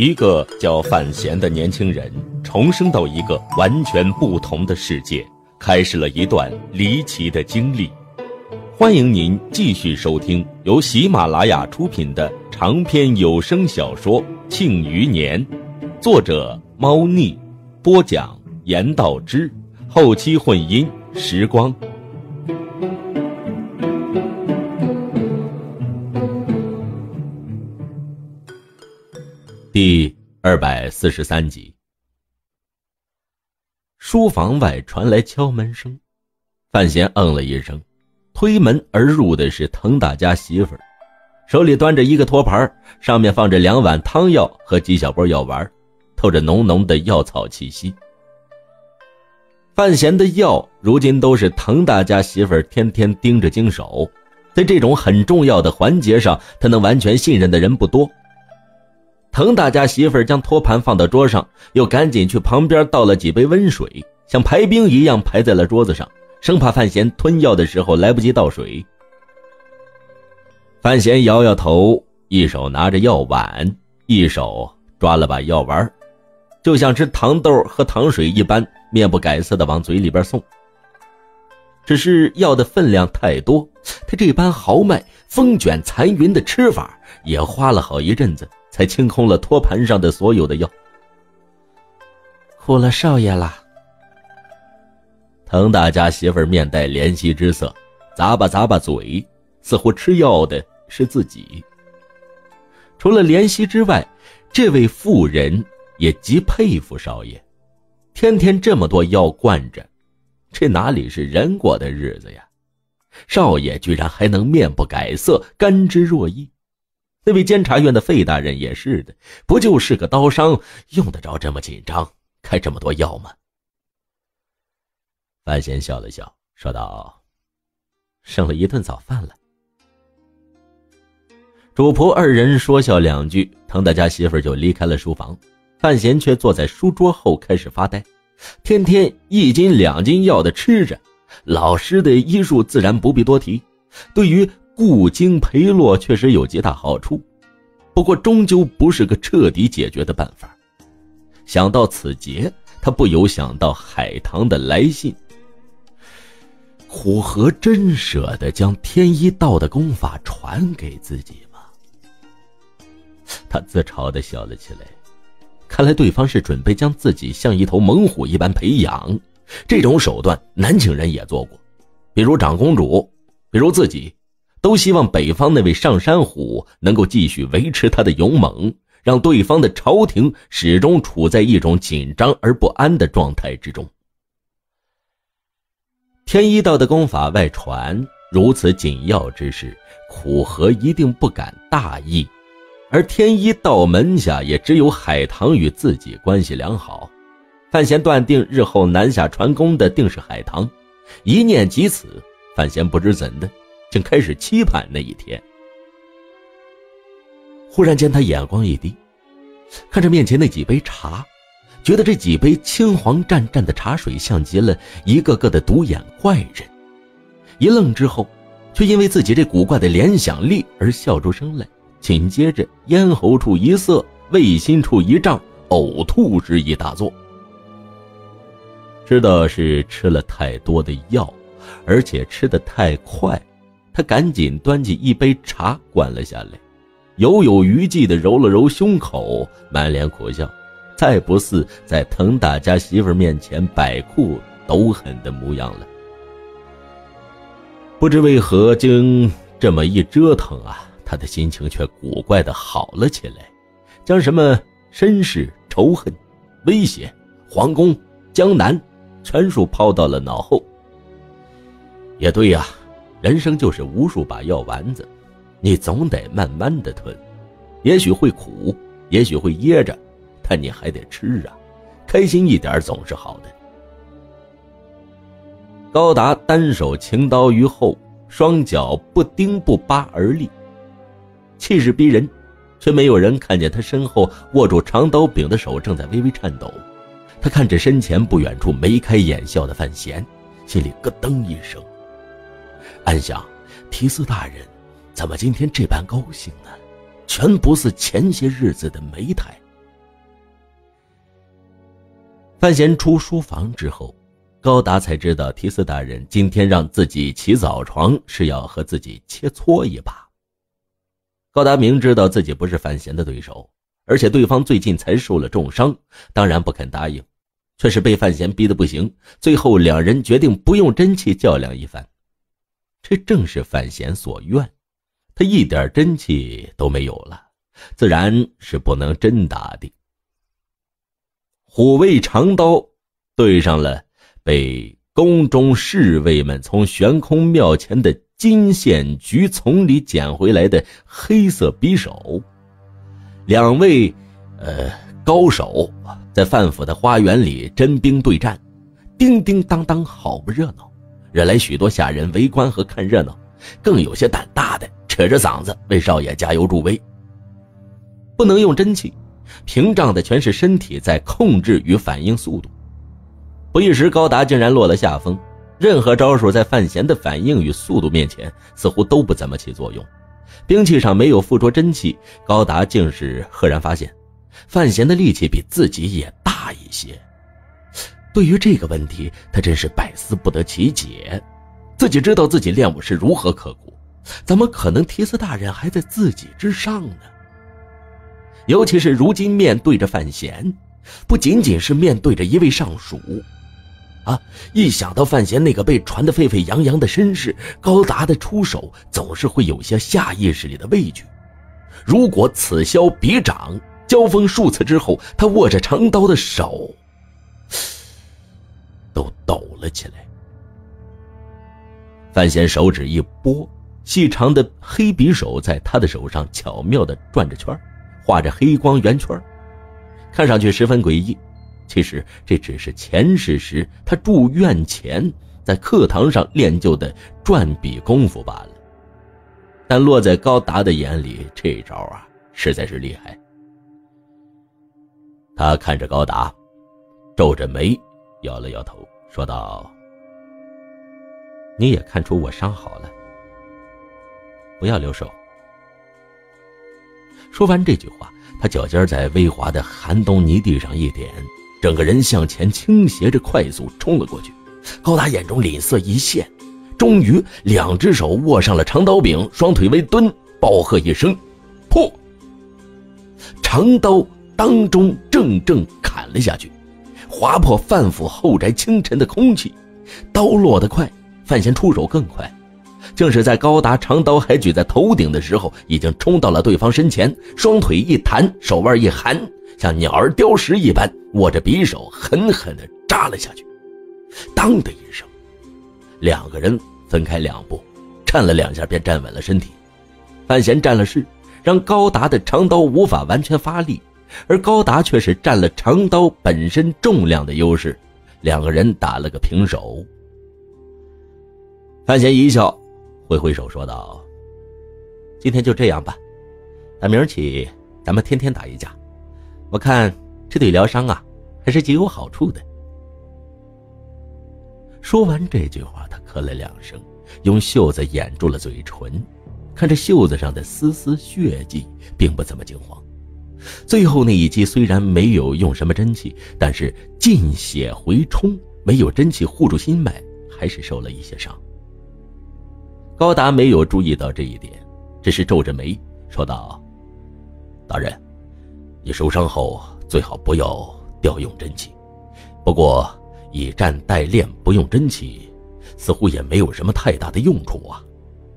一个叫范闲的年轻人重生到一个完全不同的世界，开始了一段离奇的经历。欢迎您继续收听由喜马拉雅出品的长篇有声小说《庆余年》，作者猫腻，播讲严道之，后期混音时光。二百四十三集，书房外传来敲门声，范闲嗯了一声，推门而入的是滕大家媳妇儿，手里端着一个托盘，上面放着两碗汤药和几小包药丸，透着浓浓的药草气息。范闲的药如今都是滕大家媳妇儿天天盯着经手，在这种很重要的环节上，他能完全信任的人不多。滕大家媳妇儿将托盘放到桌上，又赶紧去旁边倒了几杯温水，像排兵一样排在了桌子上，生怕范闲吞药的时候来不及倒水。范闲摇摇头，一手拿着药碗，一手抓了把药丸，就像吃糖豆喝糖水一般，面不改色的往嘴里边送。只是药的分量太多，他这般豪迈、风卷残云的吃法，也花了好一阵子。才清空了托盘上的所有的药。苦了少爷了。滕大家媳妇面带怜惜之色，咂巴咂巴嘴，似乎吃药的是自己。除了怜惜之外，这位妇人也极佩服少爷，天天这么多药灌着，这哪里是人过的日子呀？少爷居然还能面不改色，甘之若饴。那位监察院的费大人也是的，不就是个刀伤，用得着这么紧张，开这么多药吗？范闲笑了笑，说道：“剩了一顿早饭了。”主仆二人说笑两句，滕大家媳妇就离开了书房，范闲却坐在书桌后开始发呆。天天一斤两斤药的吃着，老师的医术自然不必多提，对于。固精培洛确实有极大好处，不过终究不是个彻底解决的办法。想到此节，他不由想到海棠的来信。虎和真舍得将天一道的功法传给自己吗？他自嘲的笑了起来。看来对方是准备将自己像一头猛虎一般培养。这种手段，南庆人也做过，比如长公主，比如自己。都希望北方那位上山虎能够继续维持他的勇猛，让对方的朝廷始终处在一种紧张而不安的状态之中。天一道的功法外传，如此紧要之事，苦荷一定不敢大意。而天一道门下也只有海棠与自己关系良好，范闲断定日后南下传功的定是海棠。一念及此，范闲不知怎的。竟开始期盼那一天。忽然间，他眼光一低，看着面前那几杯茶，觉得这几杯青黄湛湛的茶水像极了一个个的独眼怪人。一愣之后，却因为自己这古怪的联想力而笑出声来。紧接着，咽喉处一涩，胃心处一胀，呕吐之意大作。知道是吃了太多的药，而且吃的太快。他赶紧端起一杯茶，灌了下来，犹有余悸的揉了揉胸口，满脸苦笑，再不似在滕大家媳妇面前摆酷抖狠的模样了。不知为何，经这么一折腾啊，他的心情却古怪的好了起来，将什么身世、仇恨、威胁、皇宫、江南，全数抛到了脑后。也对呀。人生就是无数把药丸子，你总得慢慢的吞，也许会苦，也许会噎着，但你还得吃啊，开心一点总是好的。高达单手擎刀于后，双脚不丁不拔而立，气势逼人，却没有人看见他身后握住长刀柄的手正在微微颤抖。他看着身前不远处眉开眼笑的范闲，心里咯噔一声。暗想，提斯大人，怎么今天这般高兴呢？全不似前些日子的没态。范闲出书房之后，高达才知道提斯大人今天让自己起早床是要和自己切磋一把。高达明知道自己不是范闲的对手，而且对方最近才受了重伤，当然不肯答应，却是被范闲逼得不行。最后两人决定不用真气较量一番，这正是范闲所愿。他一点真气都没有了，自然是不能真打的。虎卫长刀对上了被宫中侍卫们从悬空庙前的。金线菊丛里捡回来的黑色匕首，两位，呃，高手在范府的花园里真兵对战，叮叮当当，好不热闹，惹来许多下人围观和看热闹，更有些胆大的扯着嗓子为少爷加油助威。不能用真气，屏障的全是身体在控制与反应速度。不一时，高达竟然落了下风。任何招数在范闲的反应与速度面前，似乎都不怎么起作用。兵器上没有附着真气，高达竟是赫然发现，范闲的力气比自己也大一些。对于这个问题，他真是百思不得其解。自己知道自己练武是如何刻苦，怎么可能提斯大人还在自己之上呢？尤其是如今面对着范闲，不仅仅是面对着一位上属。啊！一想到范闲那个被传得沸沸扬扬的身世，高达的出手总是会有些下意识里的畏惧。如果此消彼长，交锋数次之后，他握着长刀的手都抖了起来。范闲手指一拨，细长的黑匕首在他的手上巧妙地转着圈，画着黑光圆圈，看上去十分诡异。其实这只是前世时他住院前在课堂上练就的转笔功夫罢了。但落在高达的眼里，这招啊实在是厉害。他看着高达，皱着眉，摇了摇头，说道：“你也看出我伤好了，不要留手。”说完这句话，他脚尖在微滑的寒冬泥地上一点。整个人向前倾斜着，快速冲了过去。高达眼中脸色一现，终于两只手握上了长刀柄，双腿微蹲，暴喝一声：“破！”长刀当中正正砍了下去，划破范府后宅清晨的空气。刀落得快，范闲出手更快。正是在高达长刀还举在头顶的时候，已经冲到了对方身前，双腿一弹，手腕一含。像鸟儿叼食一般，握着匕首狠狠地扎了下去。当的一声，两个人分开两步，颤了两下便站稳了身体。范闲占了势，让高达的长刀无法完全发力，而高达却是占了长刀本身重量的优势。两个人打了个平手。范闲一笑，挥挥手说道：“今天就这样吧，打明儿起，咱们天天打一架。”我看这对疗伤啊，还是极有好处的。说完这句话，他咳了两声，用袖子掩住了嘴唇，看着袖子上的丝丝血迹，并不怎么惊慌。最后那一击虽然没有用什么真气，但是进血回冲，没有真气护住心脉，还是受了一些伤。高达没有注意到这一点，只是皱着眉说道：“大人。”你受伤后最好不要调用真气，不过以战代练不用真气，似乎也没有什么太大的用处啊。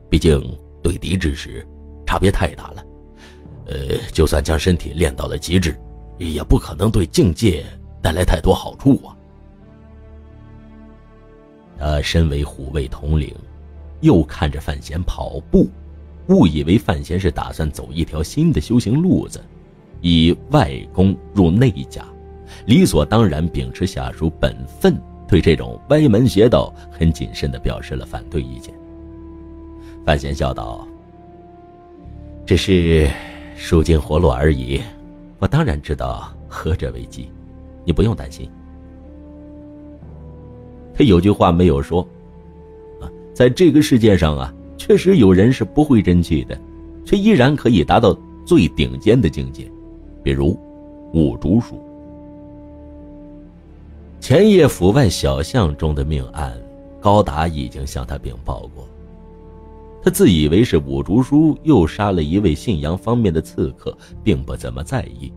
毕竟对敌之时，差别太大了。呃，就算将身体练到了极致，也不可能对境界带来太多好处啊。他身为虎卫统领，又看着范闲跑步，误以为范闲是打算走一条新的修行路子。以外功入内家，理所当然秉持下属本分，对这种歪门邪道很谨慎地表示了反对意见。范闲笑道：“只是舒筋活络而已，我当然知道何者为吉，你不用担心。”他有句话没有说，啊，在这个世界上啊，确实有人是不会真气的，却依然可以达到最顶尖的境界，比如五竹叔。前夜府外小巷中的命案，高达已经向他禀报过。他自以为是五竹叔又杀了一位信阳方面的刺客，并不怎么在意，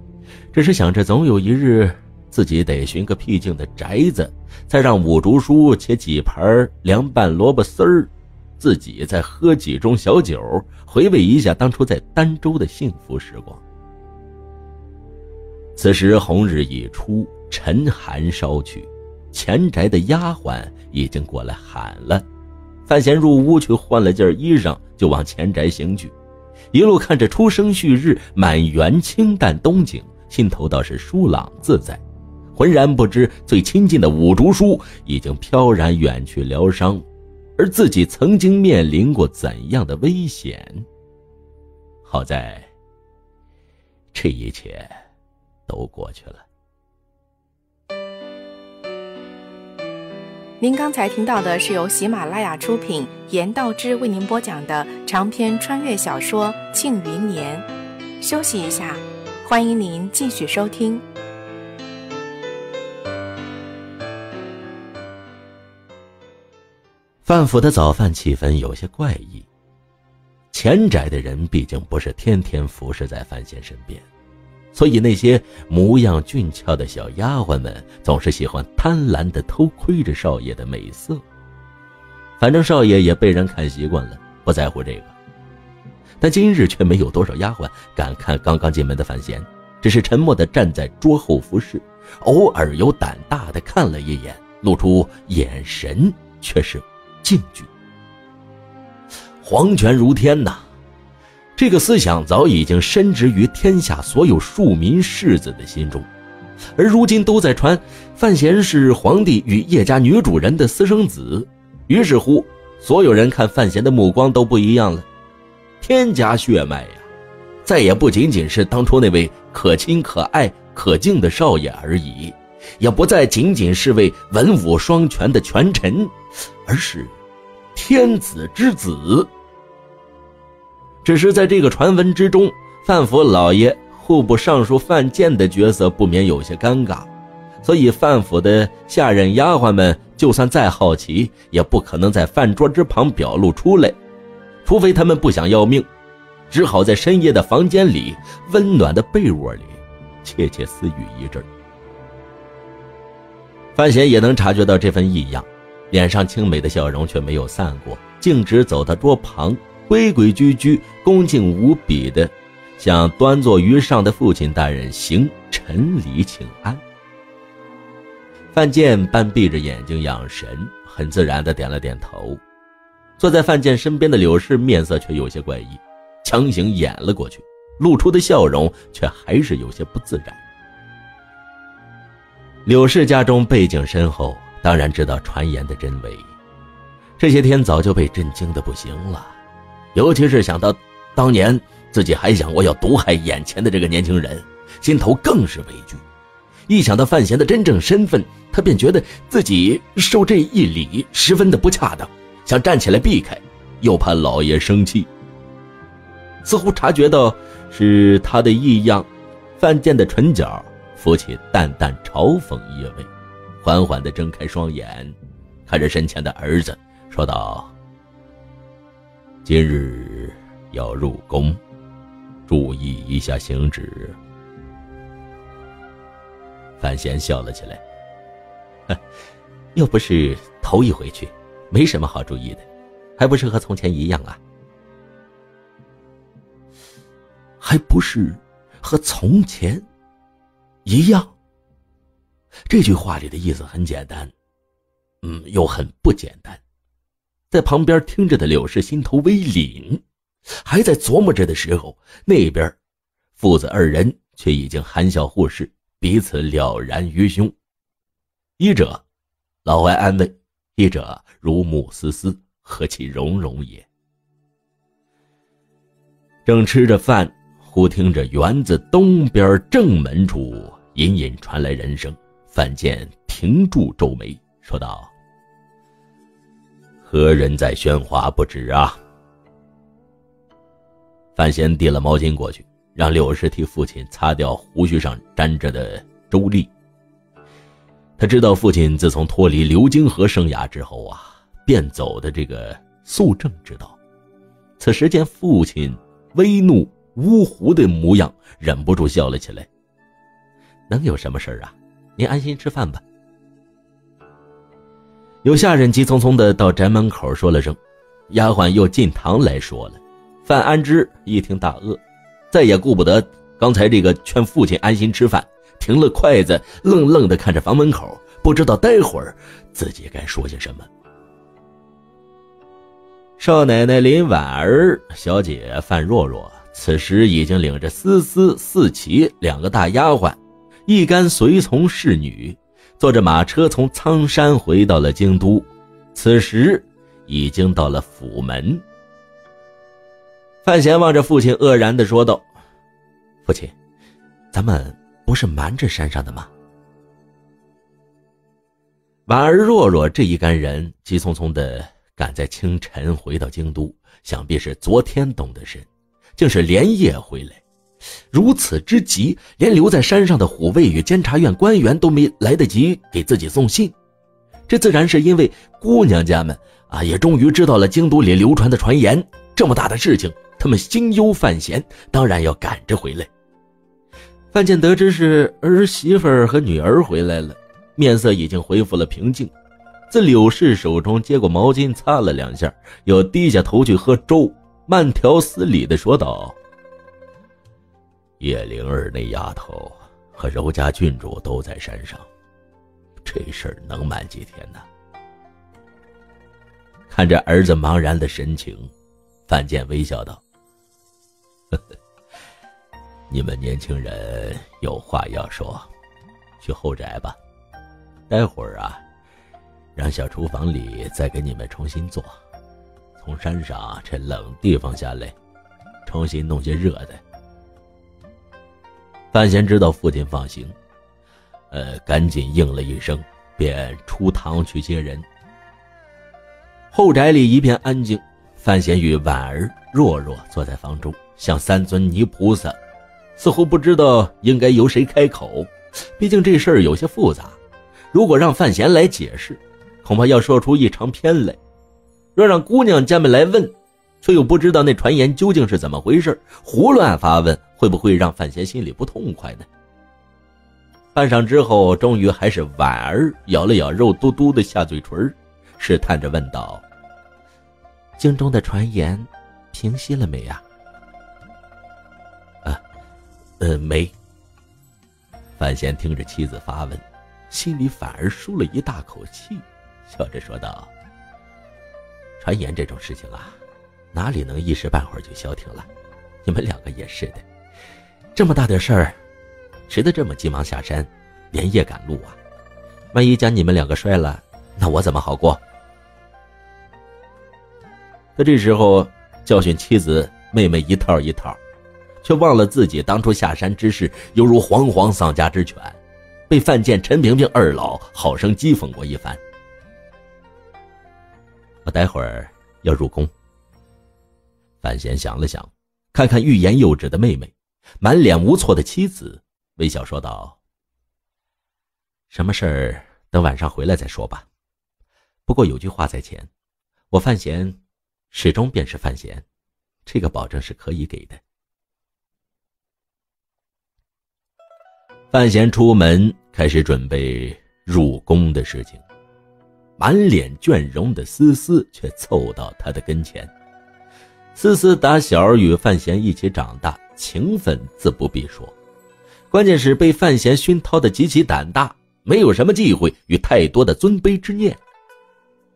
只是想着总有一日自己得寻个僻静的宅子，再让五竹叔切几盘凉拌萝卜丝儿，自己再喝几盅小酒，回味一下当初在儋州的幸福时光。此时红日已出，晨寒稍去，前宅的丫鬟已经过来喊了。范闲入屋去换了件衣裳，就往前宅行去。一路看着初升旭日，满园清淡冬景，心头倒是舒朗自在，浑然不知最亲近的五竹叔已经飘然远去疗伤，而自己曾经面临过怎样的危险。好在，这一切都过去了。您刚才听到的是由喜马拉雅出品、严道之为您播讲的长篇穿越小说《庆余年》。休息一下，欢迎您继续收听。范府的早饭气氛有些怪异，前宅的人毕竟不是天天服侍在范闲身边。所以那些模样俊俏的小丫鬟们总是喜欢贪婪的偷窥着少爷的美色。反正少爷也被人看习惯了，不在乎这个。但今日却没有多少丫鬟敢看刚刚进门的范闲，只是沉默的站在桌后服侍，偶尔有胆大的看了一眼，露出眼神却是敬惧。皇权如天呐！这个思想早已经深植于天下所有庶民士子的心中，而如今都在传范闲是皇帝与叶家女主人的私生子，于是乎，所有人看范闲的目光都不一样了。天家血脉呀，再也不仅仅是当初那位可亲可爱可敬的少爷而已，也不再仅仅是位文武双全的权臣，而是天子之子。只是在这个传闻之中，范府老爷户部尚书范建的角色不免有些尴尬，所以范府的下人丫鬟们就算再好奇，也不可能在饭桌之旁表露出来，除非他们不想要命，只好在深夜的房间里温暖的被窝里窃窃私语一阵。范闲也能察觉到这份异样，脸上清美的笑容却没有散过，径直走到桌旁。规规矩矩、恭敬无比的向端坐于上的父亲大人行陈礼请安。范建半闭着眼睛养神，很自然的点了点头。坐在范建身边的柳氏面色却有些怪异，强行掩了过去，露出的笑容却还是有些不自然。柳氏家中背景深厚，当然知道传言的真伪，这些天早就被震惊的不行了。尤其是想到当年自己还想过要毒害眼前的这个年轻人，心头更是畏惧。一想到范闲的真正身份，他便觉得自己受这一礼十分的不恰当，想站起来避开，又怕老爷生气。似乎察觉到是他的异样，范建的唇角浮起淡淡嘲讽意味，缓缓地睁开双眼，看着身前的儿子，说道。今日要入宫，注意一下行止。范闲笑了起来，又不是头一回去，没什么好注意的，还不是和从前一样啊？还不是和从前一样？这句话里的意思很简单，嗯，又很不简单。在旁边听着的柳氏心头微凛，还在琢磨着的时候，那边父子二人却已经含笑互视，彼此了然于胸。一者老怀安慰，一者如沐思思，何其融融也！正吃着饭，忽听着园子东边正门处隐隐传来人声，范建停住皱眉，说道。何人在喧哗不止啊？范闲递了毛巾过去，让柳氏替父亲擦掉胡须上沾着的粥粒。他知道父亲自从脱离流金河生涯之后啊，便走的这个肃正之道。此时见父亲微怒乌胡的模样，忍不住笑了起来。能有什么事儿啊？您安心吃饭吧。有下人急匆匆的到宅门口说了声，丫鬟又进堂来说了。范安之一听大愕，再也顾不得刚才这个劝父亲安心吃饭，停了筷子，愣愣的看着房门口，不知道待会儿自己该说些什么。少奶奶林婉儿、小姐范若若此时已经领着思思、四琪两个大丫鬟，一干随从侍女，坐着马车从苍山回到了京都，此时已经到了府门。范闲望着父亲，愕然的说道：“父亲，咱们不是瞒着山上的吗？”婉儿、若若这一干人急匆匆的赶在清晨回到京都，想必是昨天动的身，竟是连夜回来。如此之急，连留在山上的虎卫与监察院官员都没来得及给自己送信。这自然是因为姑娘家们啊，也终于知道了京都里流传的传言。这么大的事情。他们心忧范闲，当然要赶着回来。范建得知是儿媳妇和女儿回来了，面色已经恢复了平静，自柳氏手中接过毛巾擦了两下，又低下头去喝粥，慢条斯理的说道：“叶灵儿那丫头和柔家郡主都在山上，这事儿能瞒几天呢？”看着儿子茫然的神情，范建微笑道。你们年轻人有话要说，去后宅吧。待会儿啊，让小厨房里再给你们重新做。从山上这冷地方下来，重新弄些热的。范闲知道父亲放行，呃，赶紧应了一声，便出堂去接人。后宅里一片安静，范闲与婉儿、若若坐在房中。像三尊泥菩萨，似乎不知道应该由谁开口。毕竟这事儿有些复杂，如果让范闲来解释，恐怕要说出一长篇来；若让姑娘家们来问，却又不知道那传言究竟是怎么回事，胡乱发问会不会让范闲心里不痛快呢？半晌之后，终于还是婉儿咬了咬肉嘟嘟的下嘴唇，试探着问道：“京中的传言平息了没呀？”啊呃，没。范闲听着妻子发问，心里反而舒了一大口气，笑着说道：“传言这种事情啊，哪里能一时半会儿就消停了？你们两个也是的，这么大点事儿，值得这么急忙下山，连夜赶路啊？万一将你们两个摔了，那我怎么好过？”他这时候教训妻子妹妹一套一套。却忘了自己当初下山之事，犹如惶惶丧家之犬，被范建、陈萍萍二老好生讥讽过一番。我待会儿要入宫。范闲想了想，看看欲言又止的妹妹，满脸无措的妻子，微笑说道：“什么事儿等晚上回来再说吧。不过有句话在前，我范闲始终便是范闲，这个保证是可以给的。”范闲出门，开始准备入宫的事情。满脸倦容的思思却凑到他的跟前。思思打小与范闲一起长大，情分自不必说，关键是被范闲熏陶的极其胆大，没有什么忌讳与太多的尊卑之念。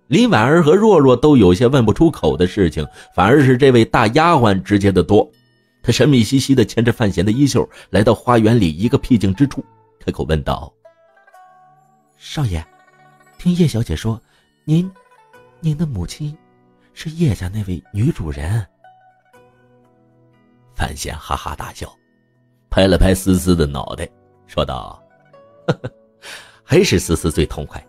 林婉儿和若若都有些问不出口的事情，反而是这位大丫鬟直接的多。她神秘兮兮的牵着范闲的衣袖，来到花园里一个僻静之处，开口问道：“少爷，听叶小姐说，您，您的母亲，是叶家那位女主人。”范闲哈哈大笑，拍了拍思思的脑袋，说道：“呵呵，还是思思最痛快。”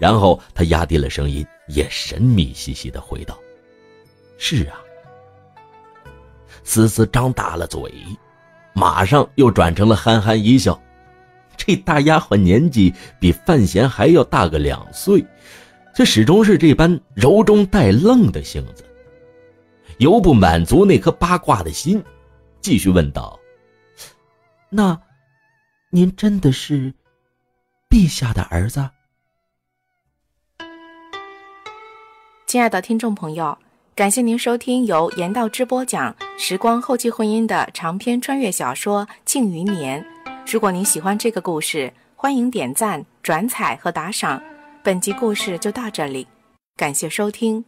然后他压低了声音，也神秘兮兮的回道：“是啊。”思思张大了嘴，马上又转成了憨憨一笑。这大丫鬟年纪比范闲还要大个两岁，却始终是这般柔中带愣的性子，犹不满足那颗八卦的心，继续问道：“那，您真的是陛下的儿子？”亲爱的听众朋友，感谢您收听由言道之播讲《时光后期婚姻》的长篇穿越小说《庆余年》。如果您喜欢这个故事，欢迎点赞、转采和打赏。本集故事就到这里，感谢收听。